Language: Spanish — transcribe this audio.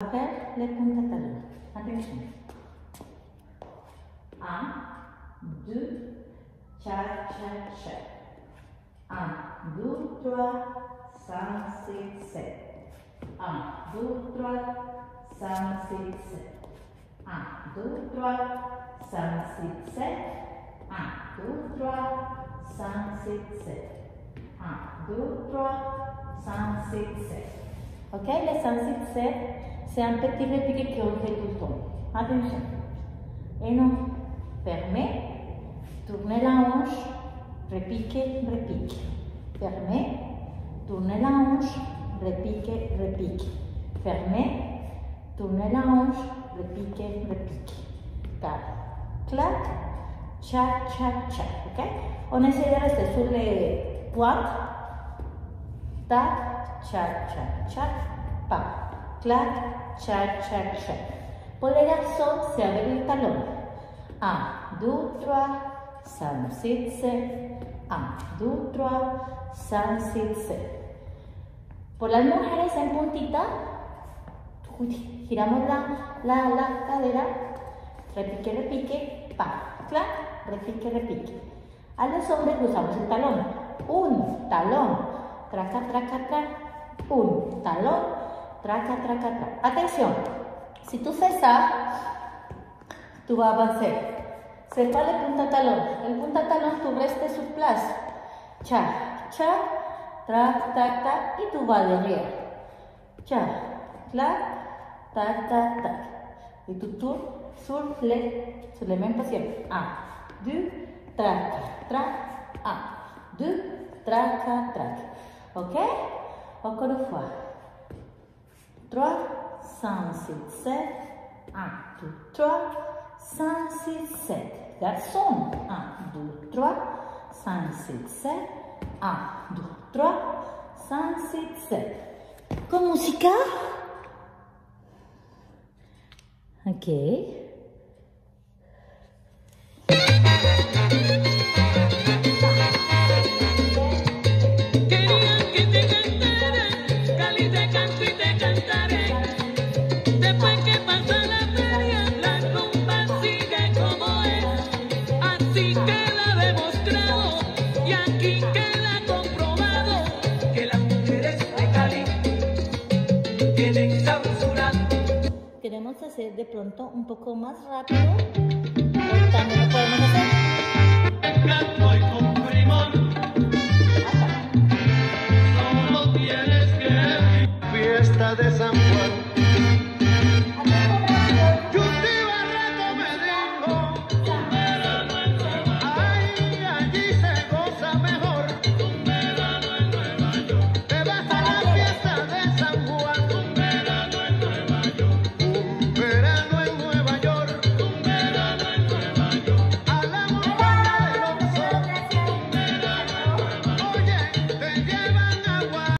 Faire les puntas talons. Attention. Un, deux, chac, chac, chac. Un, deux, trois, cinq, six, sept. Un, deux, trois, cinq, six, sept. Un, deux, trois, cinq, six, sept. Un, deux, trois, cinq, six, sept. Un, deux, trois, cinq, six, sept. Ok, le 5, 6, 7, c'est un petit repiqué qu'on fait tout le temps. Attention. Et non, la hanche, repiquez, repique. Fermez, tournez la hanche, repiquez, repique. Fermez, tournez la hanche, repiquez, repique. Clac, clac, chac, chac, chac. Ok? On essaie de rester sur les pointes. Tac, chac, chac, chac, pa, clac, chac, chac, chac. Garçons, c'est avec le talon. 1, 2, 3, 5, 6, 7. 1, 2, 3, 5, 6, 7. Por las mujeres en puntita, giramos la, la, la cadera, repique, repique, pa, clac, repique, repique. A los hombres usamos el talón. Un talón, traca, traca, traca un talón, traca, traca, traca. Atención, si tú fais ça, tu vas avancer. C'est pas le punta talón. El punta talón, tu restes sur place. Cha, cha, trac, tac, tac, y tu vas derrière. Cha, clac, tac, tac, tac. Et tu tournes sur les, sur les mêmes positions. Un, deux, trac, trac, un, deux, trac, trac. Ok? Encore une fois. 3, 5, 6, 7. 1, 2, 3, 5, 6, 7. Garçon. 1, 2, 3, 5, 6, 7. 1, 2, 3, 5, 6, 7. Con música. Ok. Queremos hacer de pronto un poco más rápido. De San Juan.